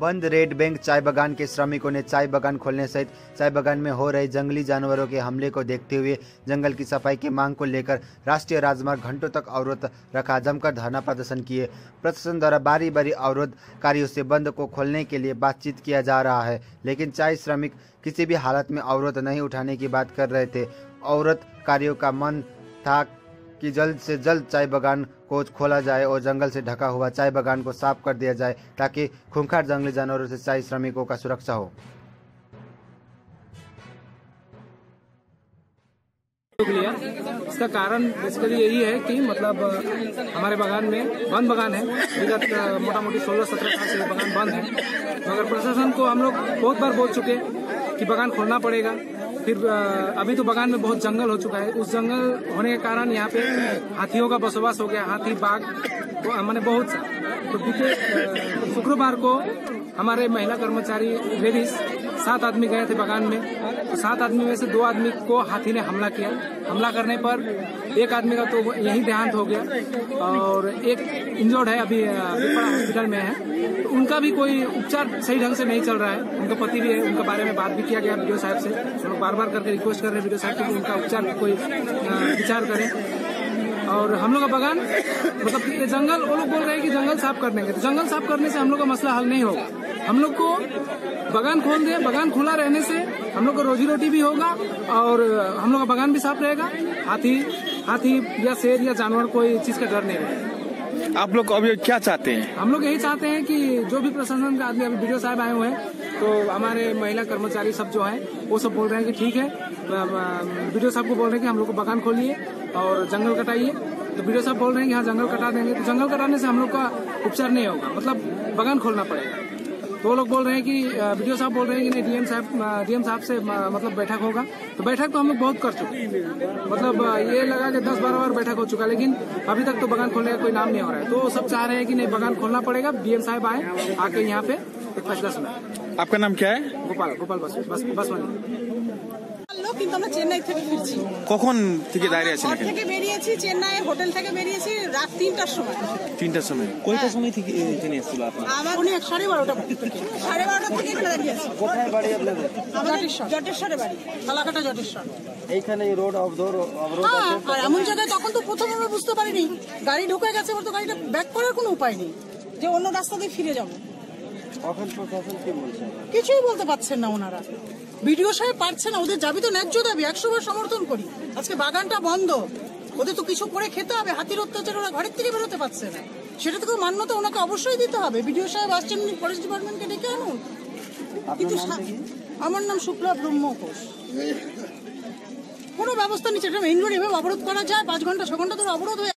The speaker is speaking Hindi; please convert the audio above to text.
बंद रेड बैंक चाय बागान के श्रमिकों ने चाय बागान खोलने सहित चाय बागान में हो रहे जंगली जानवरों के हमले को देखते हुए जंगल की सफ़ाई की मांग को लेकर राष्ट्रीय राजमार्ग घंटों तक अवरोध रखा। जमकर धरना प्रदर्शन किए। प्रशासन द्वारा बारी बारी अवरोधकारियों से बंद को खोलने के लिए बातचीत किया जा रहा है, लेकिन चाय श्रमिक किसी भी हालत में अवरोध नहीं उठाने की बात कर रहे थे। अवरोधकारियों का मन था कि जल्द से जल्द चाय बागान को खोला जाए और जंगल से ढका हुआ चाय बागान को साफ़ कर दिया जाए ताकि खूंखार जंगली जानवरों से चाय श्रमिकों का सुरक्षा हो। इसका कारण बेसिकली यही है कि मतलब हमारे बागान में बंद बागान है, विगत मोटा मोटी सोलह सत्रह साल से बागान बंद है। मगर प्रशासन को हम लोग बहुत बार बोल चुके कि बागान खोलना पड़ेगा। फिर अभी तो बगान में बहुत जंगल हो चुका है। उस जंगल होने के कारण यहाँ पे हाथियों का बसोबास हो गया। हाथी, बाघ मैंने बहुत तो बीते शुक्रवार को हमारे महिला कर्मचारी लेडीज़ सात आदमी गए थे बागान में। तो सात आदमी में से दो आदमी को हाथी ने हमला किया। हमला करने पर एक आदमी का तो यही देहांत हो गया और एक इंजर्ड है अभी हॉस्पिटल में है। तो उनका भी कोई उपचार सही ढंग से नहीं चल रहा है। उनका पति भी है उनके बारे में बात भी किया गया वीडियो साहब से। हम बार बार करके रिक्वेस्ट कर रहे हैं वीडियो साहब से उनका उपचार की कोई विचार करें। और हम लोग का बगान मतलब ये जंगल वो लोग बोल रहे हैं कि जंगल साफ़ कर देंगे तो जंगल साफ़ करने से हम लोग का मसला हल नहीं होगा। हम लोग को बगान खोल दें बगान खुला रहने से हम लोग को रोजी रोटी भी होगा और हम लोग का बगान भी साफ़ रहेगा। हाथी हाथी या शेर या जानवर कोई चीज़ का डर नहीं रहेगा आप लोग अभी क्या चाहते हैं? हम लोग यही चाहते हैं कि जो भी प्रशासन का आदमी अभी वीडियो साहब आए हुए हैं तो हमारे महिला कर्मचारी सब जो है वो सब बोल रहे हैं कि ठीक है वीडियो साहब को बोल रहे हैं कि हम लोग को बगान खोलिए। और जंगल कटाइए। तो वीडियो साहब बोल रहे हैं कि हाँ जंगल कटा देंगे। तो जंगल कटाने से हम लोग का उपचार नहीं होगा। मतलब बगान खोलना पड़ेगा। तो वो लोग बोल रहे हैं कि वीडियो साहब बोल रहे हैं कि नहीं डीएम साहब डीएम साहब से मतलब बैठक होगा। तो बैठक तो हम लोग बहुत कर चुके हैं। मतलब ये लगा कि दस बारह बार बैठक हो चुका है लेकिन अभी तक तो बगान खोलने का कोई नाम नहीं हो रहा है। तो सब चाह रहे हैं कि नहीं बगान खोलना पड़ेगा। डीएम साहब आए आके यहाँ पे फैसला सुना आपका नाम क्या है? गोपाल गोपाल बस बस बस কিন্তু আমরা চেন্নাই থেকে ফিরছি। কখন থেকে দাঁড়িয়ে আছেন ঘর থেকে বেরিয়েছি চেন্নাই হোটেল থেকে বেরিয়েছি রাত তিনটার সময়। তিনটার সময়। কয়টার সময় থেকে এখানে এসেছিল আপনার? আমার উনি সাড়ে বারোটা সাড়ে বারোটা থেকে এখানে দাঁড়িয়ে আছি কোথায় বাড়ি আপনাদের? আমাদের জটেশ্বরে। বাড়ি। জটেশ্বর। এইখানে রোড অবরোধ হ্যাঁ আর এমন জায়গায় তখন তো প্রথমে আমরা বুঝতে পারিনি। গাড়ি ঢুকে গেছে এবার তো গাড়িটা ব্যাক করার কোনো উপায় নেই। যে অন্য রাস্তা দিয়ে ফিরে যাব। কিছুই বলতে পারছেন না ওনারা। বিডিও সাহেব পারছে না ওদের যাবি তো ন্যায্য দাবি একশো বার সমর্থন করি। আজকে বাগানটা বন্ধ ওদের তো কিছু করে খেতে হবে হাতির অত্যাচার ওরা ঘরের থেকে বেরোতে পারছে না। সেটা তো মান্যতা ওনাকে অবশ্যই দিতে হবে। বিডিও সাহেব আসছেন ফরেস্ট ডিপার্টমেন্টকে ডেকে আনুন। কিন্তু আমার নাম শুক্লা ব্রহ্ম ঘোষ। কোনো ব্যবস্থা নিচ্ছে এটা মেইন রোড এভাবে অবরোধ করা যায় পাঁচ ঘণ্টা ছ ঘণ্টা ধরে অবরোধ হয়ে